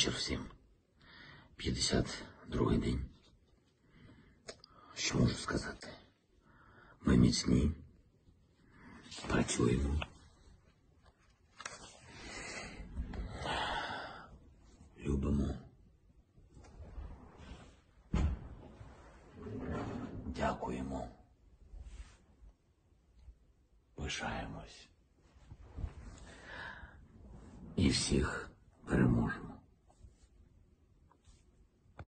вечір всім. 52-й день. Що можу сказати? Ми міцні. Працюємо. Любимо. Дякуємо. Пишаємось. І всіх переможемо.